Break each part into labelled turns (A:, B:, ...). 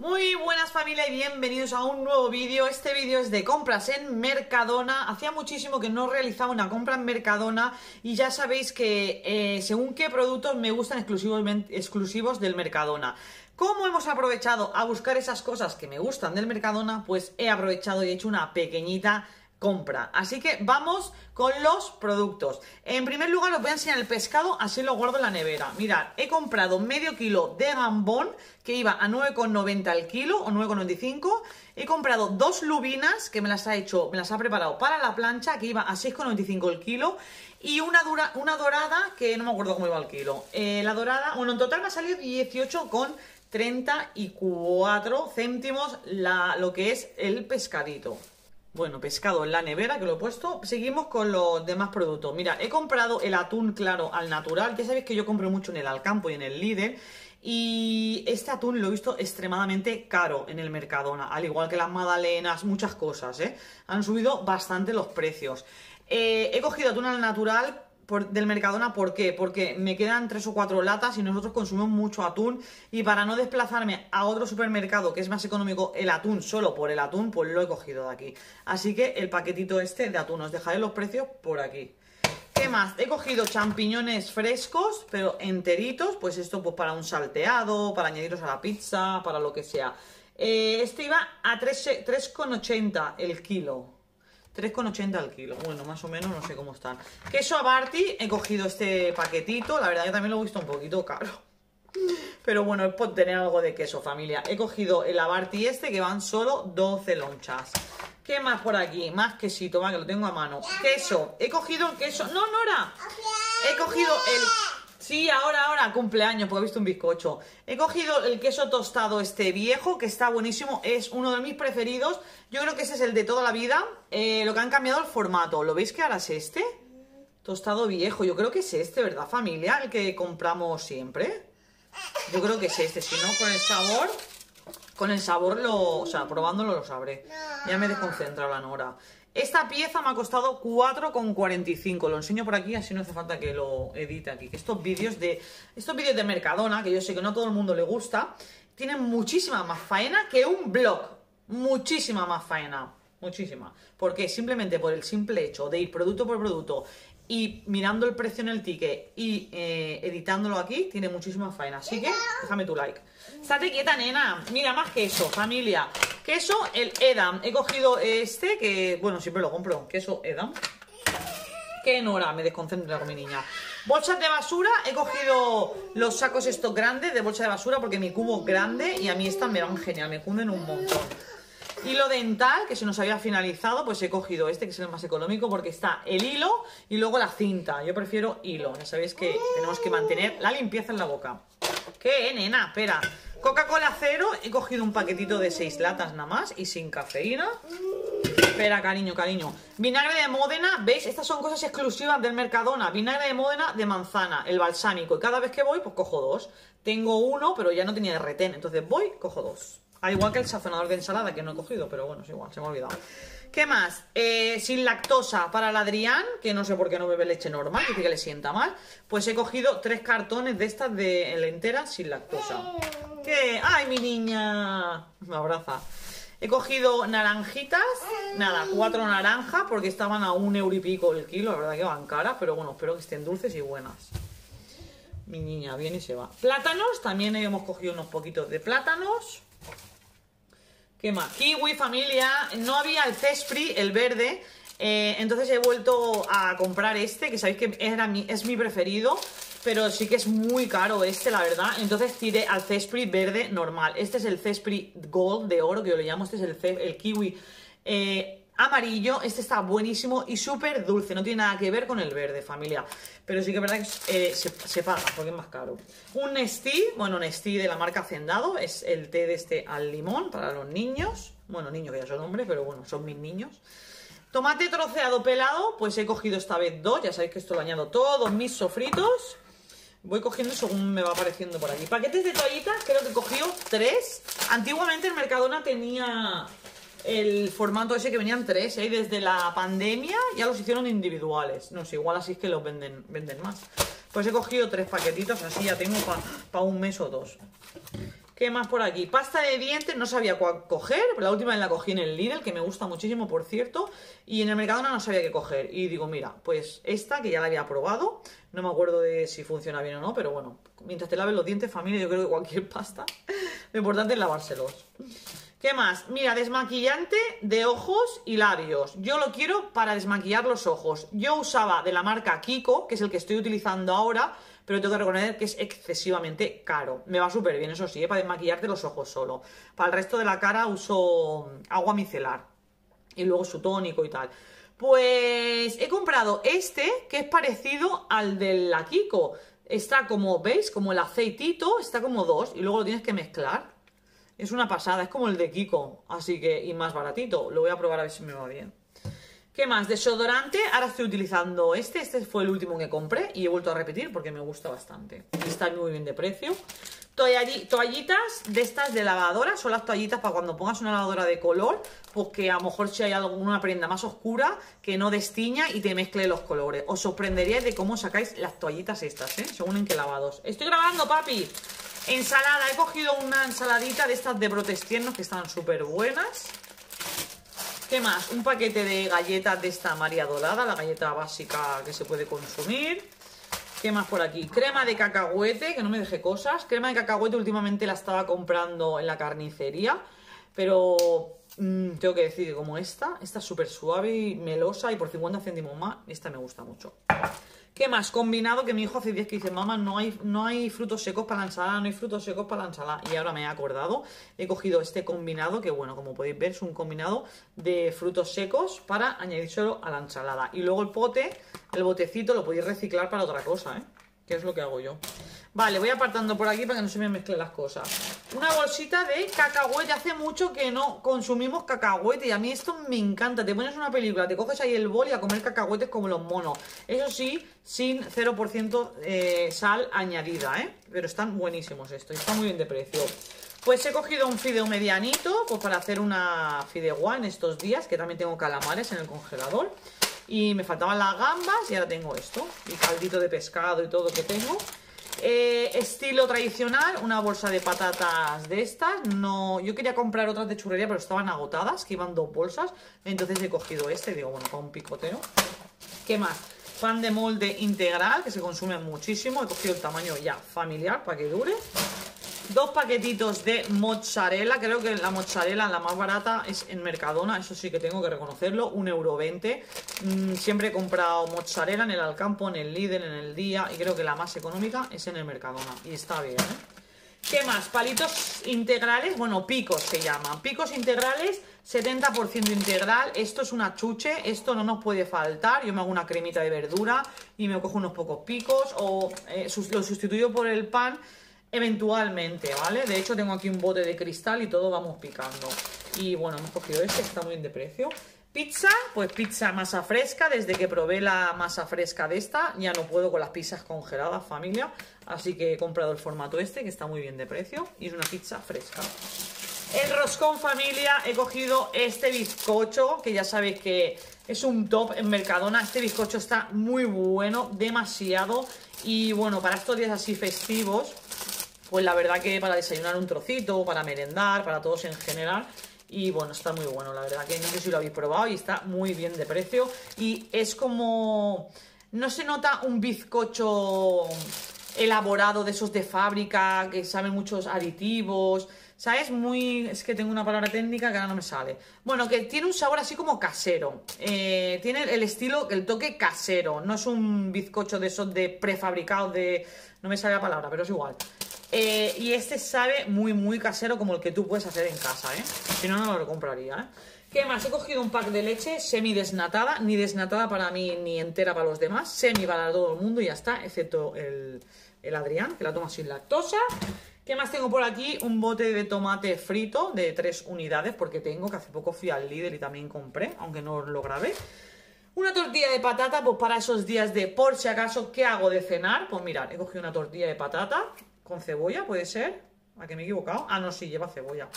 A: Muy buenas familia y bienvenidos a un nuevo vídeo. Este vídeo es de compras en Mercadona. Hacía muchísimo que no realizaba una compra en Mercadona y ya sabéis que eh, según qué productos me gustan exclusivamente, exclusivos del Mercadona. Como hemos aprovechado a buscar esas cosas que me gustan del Mercadona, pues he aprovechado y he hecho una pequeñita compra. Así que vamos con los productos. En primer lugar os voy a enseñar el pescado, así lo guardo en la nevera. Mirad, he comprado medio kilo de gambón, que iba a 9,90 al kilo o 9,95. He comprado dos lubinas, que me las ha hecho, me las ha preparado para la plancha, que iba a 6,95 el kilo. Y una, dura, una dorada, que no me acuerdo cómo iba al kilo. Eh, la dorada, bueno, en total me ha salido 18,34 céntimos la, lo que es el pescadito. Bueno, pescado en la nevera, que lo he puesto. Seguimos con los demás productos. Mira, he comprado el atún claro al natural. Ya sabéis que yo compro mucho en el Alcampo y en el Líder. Y este atún lo he visto extremadamente caro en el Mercadona. Al igual que las magdalenas, muchas cosas, ¿eh? Han subido bastante los precios. Eh, he cogido atún al natural del Mercadona, ¿por qué? Porque me quedan tres o cuatro latas y nosotros consumimos mucho atún y para no desplazarme a otro supermercado que es más económico el atún solo por el atún, pues lo he cogido de aquí. Así que el paquetito este de atún, os dejaré los precios por aquí. ¿Qué más? He cogido champiñones frescos, pero enteritos, pues esto pues para un salteado, para añadirlos a la pizza, para lo que sea. Eh, este iba a 3,80 el kilo. 3,80 al kilo. Bueno, más o menos, no sé cómo están. Queso Abarti, he cogido este paquetito. La verdad que también lo he visto un poquito caro. Pero bueno, es por tener algo de queso, familia. He cogido el Abarti este, que van solo 12 lonchas. ¿Qué más por aquí? Más quesito, va, que lo tengo a mano. Queso. He cogido el queso... ¡No, Nora! He cogido el Sí, ahora, ahora, cumpleaños, porque he visto un bizcocho. He cogido el queso tostado este viejo, que está buenísimo, es uno de mis preferidos. Yo creo que ese es el de toda la vida. Eh, lo que han cambiado el formato. ¿Lo veis que ahora es este? Tostado viejo, yo creo que es este, ¿verdad, familia? El que compramos siempre. Yo creo que es este, si no, con el sabor... Con el sabor, lo, o sea, probándolo lo sabré. Ya me he desconcentrado la Nora. Esta pieza me ha costado 4,45. Lo enseño por aquí, así no hace falta que lo edite aquí. Estos vídeos de estos vídeos de Mercadona, que yo sé que no a todo el mundo le gusta, tienen muchísima más faena que un blog. Muchísima más faena. Muchísima. Porque simplemente por el simple hecho de ir producto por producto y mirando el precio en el ticket y eh, editándolo aquí, tiene muchísima faena. Así que déjame tu like. Estate quieta, nena. Mira, más queso, familia. Queso, el Edam. He cogido este, que, bueno, siempre lo compro. Queso Edam. Que Nora, me desconcentra con mi niña. Bolsas de basura, he cogido los sacos estos grandes de bolsa de basura porque mi cubo es grande y a mí estas me van genial, me funden un montón. Hilo dental, que se nos había finalizado, pues he cogido este, que es el más económico, porque está el hilo y luego la cinta. Yo prefiero hilo, ya sabéis que tenemos que mantener la limpieza en la boca. ¿Qué, nena? Espera. Coca-Cola cero, he cogido un paquetito de seis latas nada más y sin cafeína. Espera, cariño, cariño. Vinagre de Módena, ¿veis? Estas son cosas exclusivas del Mercadona. Vinagre de Módena de manzana, el balsámico. Y cada vez que voy, pues cojo dos. Tengo uno, pero ya no tenía de retén. Entonces voy, cojo dos. Al igual que el sazonador de ensalada, que no he cogido, pero bueno, es igual, se me ha olvidado. ¿Qué más? Eh, sin lactosa para el Adrián, que no sé por qué no bebe leche normal, que que le sienta mal. Pues he cogido tres cartones de estas de entera sin lactosa. ¿Qué? ¡Ay, mi niña! Me abraza. He cogido naranjitas, nada, cuatro naranjas, porque estaban a un euro y pico el kilo, la verdad que van caras, pero bueno, espero que estén dulces y buenas. Mi niña viene y se va. Plátanos, también hemos cogido unos poquitos de plátanos. ¿Qué más? Kiwi, familia. No había el Cespri, el verde. Eh, entonces he vuelto a comprar este, que sabéis que era es mi preferido. Pero sí que es muy caro este, la verdad. Entonces tiré al Cespri verde normal. Este es el Cespri Gold de oro, que yo le llamo. Este es el, el kiwi eh, amarillo. Este está buenísimo y súper dulce. No tiene nada que ver con el verde, familia. Pero sí que es verdad que eh, se, paga porque es más caro. Un Nestí, bueno, Nestí de la marca Hacendado. Es el té de este al limón para los niños. Bueno, niños que ya son hombres, pero bueno, son mis niños. Tomate troceado pelado, pues he cogido esta vez dos. Ya sabéis que esto lo añado todos mis sofritos. Voy cogiendo según me va apareciendo por aquí. Paquetes de toallitas, creo que he cogido tres. Antiguamente el Mercadona tenía el formato ese que venían tres, ¿eh? Desde la pandemia ya los hicieron individuales. No sé, igual así es que los venden, venden más. Pues he cogido tres paquetitos, así ya tengo para un mes o dos. ¿Qué más por aquí? Pasta de dientes, no sabía cuál coger. La última vez la cogí en el Lidl, que me gusta muchísimo, por cierto. Y en el Mercadona no sabía qué coger. Y digo, mira, pues esta, que ya la había probado. No me acuerdo de si funciona bien o no, pero bueno, mientras te laves los dientes, familia, yo creo que cualquier pasta. Lo importante es lavárselos. ¿Qué más? Mira, desmaquillante de ojos y labios. Yo lo quiero para desmaquillar los ojos. Yo usaba de la marca Kiko, que es el que estoy utilizando ahora, pero tengo que reconocer que es excesivamente caro. Me va súper bien, eso sí, ¿eh? para desmaquillarte los ojos solo. Para el resto de la cara uso agua micelar y luego su tónico y tal. Pues he comprado este que es parecido al de la Kiko. Está como, ¿veis? Como el aceitito, está como dos y luego lo tienes que mezclar. Es una pasada, es como el de Kiko, así que, y más baratito. Lo voy a probar a ver si me va bien. ¿Qué más? Desodorante. Ahora estoy utilizando este. Este fue el último que compré y he vuelto a repetir porque me gusta bastante. Está muy bien de precio. Toallitas de estas de lavadora. Son las toallitas para cuando pongas una lavadora de color. Porque a lo mejor si hay alguna prenda más oscura que no destiña y te mezcle los colores. Os sorprenderíais de cómo sacáis las toallitas estas, ¿eh? Según en qué lavados. Estoy grabando, papi. Ensalada. He cogido una ensaladita de estas de brotes tiernos que están súper buenas. ¿Qué más? Un paquete de galletas de esta María Dorada, la galleta básica que se puede consumir. ¿Qué más por aquí? Crema de cacahuete, que no me deje cosas. Crema de cacahuete últimamente la estaba comprando en la carnicería, pero mm, tengo que decir que como esta, esta es súper suave y melosa y por 50 céntimos más, esta me gusta mucho. ¿Qué más? Combinado que mi hijo hace días que dice, mamá, no hay, no hay frutos secos para la ensalada, no hay frutos secos para la ensalada. Y ahora me he acordado, he cogido este combinado, que bueno, como podéis ver, es un combinado de frutos secos para añadírselo a la ensalada. Y luego el pote, el botecito, lo podéis reciclar para otra cosa, ¿eh? Que es lo que hago yo. Vale, voy apartando por aquí para que no se me mezclen las cosas. Una bolsita de cacahuete. Hace mucho que no consumimos cacahuete y a mí esto me encanta. Te pones una película, te coges ahí el bol y a comer cacahuetes como los monos. Eso sí, sin 0% eh, sal añadida, ¿eh? Pero están buenísimos estos, está muy bien de precio. Pues he cogido un fideo medianito, pues para hacer una fideuá en estos días, que también tengo calamares en el congelador. Y me faltaban las gambas y ahora tengo esto. Y caldito de pescado y todo que tengo. Eh, estilo tradicional, una bolsa de patatas de estas. No, yo quería comprar otras de churrería, pero estaban agotadas, que iban dos bolsas. Entonces he cogido este, digo, bueno, con un picoteo. ¿Qué más? Pan de molde integral, que se consume muchísimo. He cogido el tamaño ya familiar para que dure. Dos paquetitos de mozzarella. Creo que la mozzarella, la más barata, es en Mercadona. Eso sí que tengo que reconocerlo. 1,20€. Mm, siempre he comprado mozzarella en el Alcampo, en el Lidl, en el Día. Y creo que la más económica es en el Mercadona. Y está bien, ¿eh? ¿Qué más? Palitos integrales, bueno, picos se llaman. Picos integrales, 70% integral. Esto es una chuche, esto no nos puede faltar. Yo me hago una cremita de verdura y me cojo unos pocos picos o eh, lo sustituyo por el pan Eventualmente, ¿vale? De hecho tengo aquí un bote de cristal y todo vamos picando. Y bueno, hemos cogido este, que está muy bien de precio. Pizza, pues pizza masa fresca. Desde que probé la masa fresca de esta, ya no puedo con las pizzas congeladas, familia. Así que he comprado el formato este, que está muy bien de precio. Y es una pizza fresca. El roscón familia, he cogido este bizcocho, que ya sabéis que es un top en Mercadona. Este bizcocho está muy bueno, demasiado. Y bueno, para estos días así festivos, pues la verdad que para desayunar un trocito, para merendar, para todos en general. Y bueno, está muy bueno, la verdad que no sé si lo habéis probado y está muy bien de precio. Y es como... No se nota un bizcocho elaborado de esos de fábrica, que saben muchos aditivos, ¿sabes? Muy... es que tengo una palabra técnica que ahora no me sale. Bueno, que tiene un sabor así como casero. Eh, tiene el estilo, el toque casero. No es un bizcocho de esos de prefabricados de... no me sale la palabra, pero es igual. Eh, y este sabe muy, muy casero como el que tú puedes hacer en casa, ¿eh? Si no, no lo compraría, ¿eh? ¿Qué más? He cogido un pack de leche semi desnatada, ni desnatada para mí ni entera para los demás, semi para todo el mundo y ya está, excepto el, el Adrián, que la toma sin lactosa. ¿Qué más tengo por aquí? Un bote de tomate frito de tres unidades, porque tengo, que hace poco fui al líder y también compré, aunque no lo grabé. Una tortilla de patata, pues para esos días de por si acaso, ¿qué hago de cenar? Pues mirad, he cogido una tortilla de patata, ¿Con cebolla puede ser? ¿A que me he equivocado? Ah, no, sí, lleva cebolla.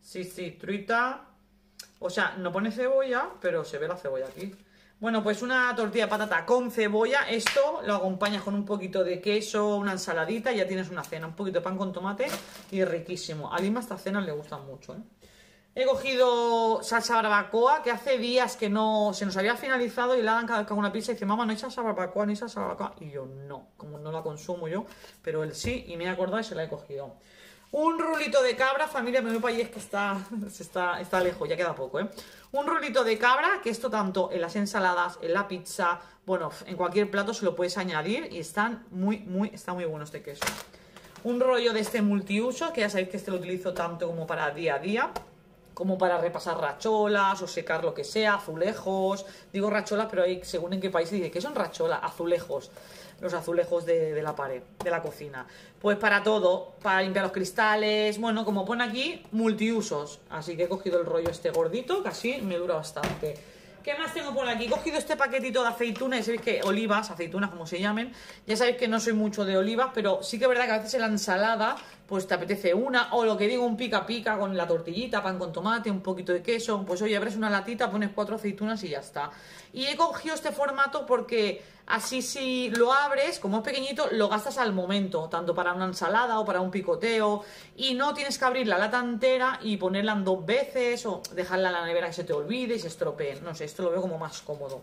A: Sí, sí, truita. O sea, no pone cebolla, pero se ve la cebolla aquí. Bueno, pues una tortilla de patata con cebolla. Esto lo acompañas con un poquito de queso, una ensaladita y ya tienes una cena. Un poquito de pan con tomate y riquísimo. A Lima estas cenas le gustan mucho, ¿eh? He cogido salsa barbacoa, que hace días que no se nos había finalizado y la dan cada vez una pizza y dice, mamá, no hay salsa barbacoa, ni salsa barbacoa. Y yo, no, como no la consumo yo, pero él sí, y me he acordado y se la he cogido. Un rulito de cabra, familia, me voy para es que está, está, está lejos, ya queda poco, ¿eh? Un rulito de cabra, que esto tanto en las ensaladas, en la pizza, bueno, en cualquier plato se lo puedes añadir y están muy, muy, está muy bueno este queso. Un rollo de este multiuso, que ya sabéis que este lo utilizo tanto como para día a día como para repasar racholas o secar lo que sea, azulejos. Digo racholas, pero hay, según en qué país dice que son racholas, azulejos. Los azulejos de, la pared, de la cocina. Pues para todo, para limpiar los cristales, bueno, como pone aquí, multiusos. Así que he cogido el rollo este gordito, que así me dura bastante. ¿Qué más tengo por aquí? He cogido este paquetito de aceitunas, ya sabéis que olivas, aceitunas como se llamen. Ya sabéis que no soy mucho de olivas, pero sí que es verdad que a veces en la ensalada pues te apetece una, o lo que digo, un pica pica con la tortillita, pan con tomate, un poquito de queso, pues oye, abres una latita, pones cuatro aceitunas y ya está. Y he cogido este formato porque así si lo abres, como es pequeñito, lo gastas al momento, tanto para una ensalada o para un picoteo, y no tienes que abrir la lata entera y ponerla en dos veces, o dejarla en la nevera que se te olvide y se estropee. No sé, esto lo veo como más cómodo.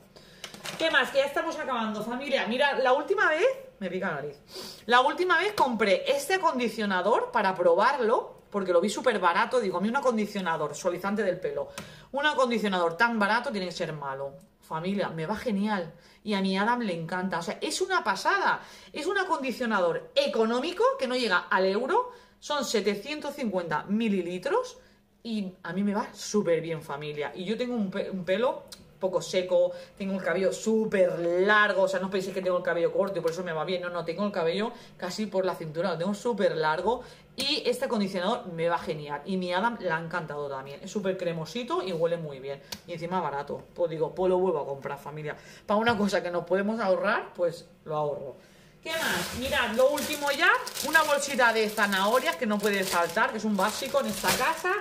A: ¿Qué más? Que ya estamos acabando, familia. Mira, la última vez, me pica la nariz. La última vez compré este acondicionador para probarlo, porque lo vi súper barato. Digo, a mí un acondicionador suavizante del pelo, un acondicionador tan barato tiene que ser malo. Familia, me va genial. Y a mi Adam le encanta. O sea, es una pasada. Es un acondicionador económico que no llega al euro. Son 750 mililitros. Y a mí me va súper bien, familia. Y yo tengo un, un pelo poco seco, tengo el cabello súper largo, o sea, no penséis que tengo el cabello corto y por eso me va bien, no, no, tengo el cabello casi por la cintura, lo tengo súper largo y este acondicionador me va genial y mi Adam la ha encantado también, es súper cremosito y huele muy bien y encima barato, pues digo, pues lo vuelvo a comprar familia, para una cosa que nos podemos ahorrar, pues lo ahorro. ¿Qué más? Mirad, lo último ya, una bolsita de zanahorias que no puede faltar, que es un básico en esta casa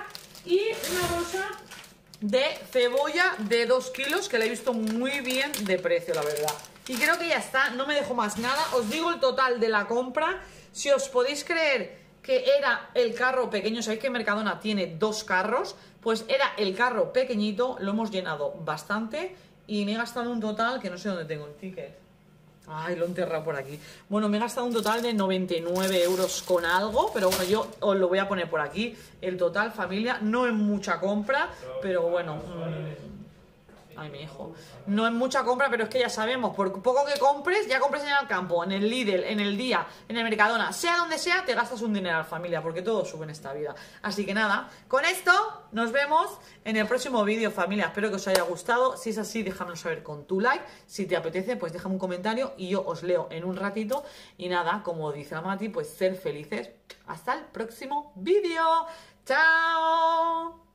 A: y una bolsa de cebolla de 2 kilos, que la he visto muy bien de precio, la verdad. Y creo que ya está, no me dejo más nada. Os digo el total de la compra. Si os podéis creer que era el carro pequeño, sabéis que Mercadona tiene dos carros, pues era el carro pequeñito, lo hemos llenado bastante y me he gastado un total que no sé dónde tengo el ticket. Ay, lo he enterrado por aquí. Bueno, me he gastado un total de 99 euros con algo, pero bueno, yo os lo voy a poner por aquí. El total, familia, no es mucha compra, pero bueno... Mm, Ay, mi hijo. No es mucha compra, pero es que ya sabemos, por poco que compres, ya compres en el campo, en el Lidl, en el día, en el Mercadona, sea donde sea, te gastas un dinero, familia, porque todo sube en esta vida. Así que nada, con esto nos vemos en el próximo vídeo, familia. Espero que os haya gustado. Si es así, déjamelo saber con tu like. Si te apetece, pues déjame un comentario y yo os leo en un ratito. Y nada, como dice la Mati, pues ser felices. Hasta el próximo vídeo. ¡Chao!